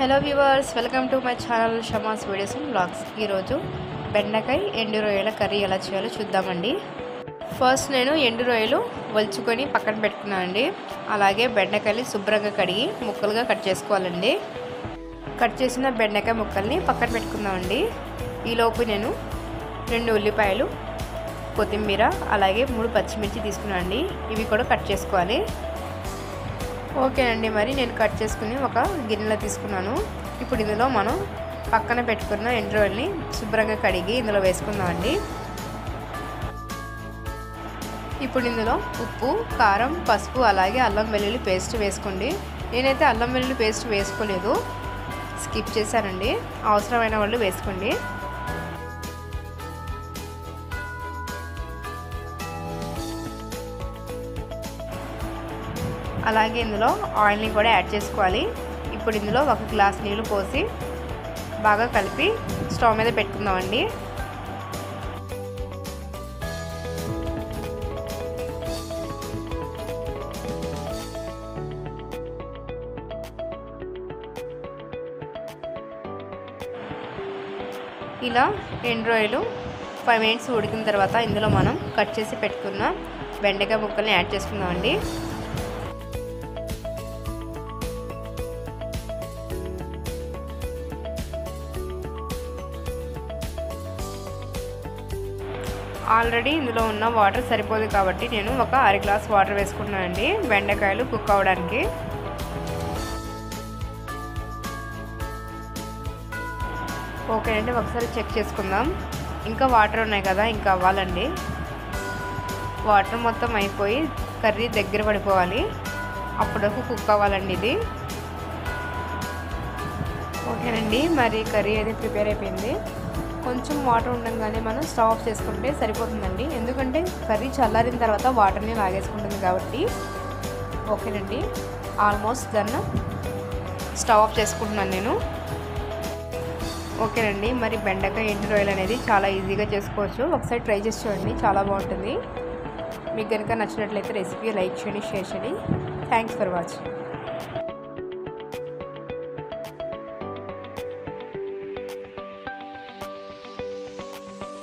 Hello viewers welcome to my channel Shama's videos and blogs ఈరోజు బెండకాయ ఎండు రొయ్యల కర్రీ ఎలా చేయాలో చూద్దామండి. ఫస్ట్ నేను ఎండు రొయ్యలు వలుచుకొని పక్కన పెట్టుకున్నానండి అలాగే బెండకాయలు శుభ్రంగా కడిగి ముక్కలుగా కట్ చేసుకోవాలండి. కట్ చేసిన బెండకాయ ముక్కల్ని పక్కన పెట్టుకుందామండి ఈలోపు నేను రెండు ఉల్లిపాయలు కొత్తిమీర అలాగే మూడు పచ్చిమిర్చి తీసుకున్నాను అండి. ఇవి కూడా కట్ చేసుకోవాలి. ఓకేనండి మరి నేను కట్ చేసుకుని ఒక గిన్నెలో తీసుకున్నాను. ఇప్పుడు ఇందులో మనం పక్కన పెట్టుకున్న ఎండ్రోల్ని శుభ్రంగా కడిగి ఇందులో వేసుకుందామండి ఇప్పుడు ఇందులో ఉప్పు కారం పసుపు అలాగే అల్లం వెల్లుల్లి పేస్ట్ వేసుకోండి. నేనైతే అల్లం వెల్లుల్లి పేస్ట్ వేసుకోలేదు. స్కిప్ చేశానండి. అవసరమైన వాళ్ళు వేసుకోండి. అలాగే ఇందులో ఆయిల్ని కూడా యాడ్ చేసుకోవాలి. ఇప్పుడు ఇందులో ఒక గ్లాస్ నీళ్ళు పోసి బాగా కలిపి స్టవ్ మీద పెట్టుకుందామండి. ఇలా ఎండ్రాయిలు ఫైవ్ మినిట్స్ ఉడికిన తర్వాత ఇందులో మనం కట్ చేసి పెట్టుకున్న బెండకాయ ముక్కల్ని యాడ్ చేసుకుందామండి. ఆల్రెడీ ఇందులో ఉన్న వాటర్ సరిపోదు కాబట్టి నేను ఒక అర గ్లాస్ వాటర్ వేసుకున్నానండి బెండకాయలు కుక్ అవ్వడానికి. ఓకే అండి ఒకసారి చెక్ చేసుకుందాం. ఇంకా వాటర్ ఉన్నాయి కదా ఇంకా అవ్వాలండి. వాటర్ మొత్తం అయిపోయి కర్రీ దగ్గర పడిపోవాలి. అప్పుడప్పుడు కుక్ అవ్వాలండి ఇది. ఓకేనండి మరి కర్రీ అయితే ప్రిపేర్ అయిపోయింది. కొంచెం వాటర్ ఉండగానే మనం స్టవ్ ఆఫ్ చేసుకుంటే సరిపోతుందండి. ఎందుకంటే కర్రీ చల్లారిన తర్వాత వాటర్ని లాగేసుకుంటుంది కాబట్టి. ఓకేనండి. ఆల్మోస్ట్ దన్ స్టవ్ ఆఫ్ చేసుకుంటున్నాను నేను. ఓకేనండి. మరి బెండకాయ ఎండు రొయ్యలు అనేది చాలా ఈజీగా చేసుకోవచ్చు. ఒకసారి ట్రై చేసి చూడండి. చాలా బాగుంటుంది. మీకు కనుక నచ్చినట్లయితే రెసిపీ లైక్ చేయండి షేర్ చేయండి. Thanks for watching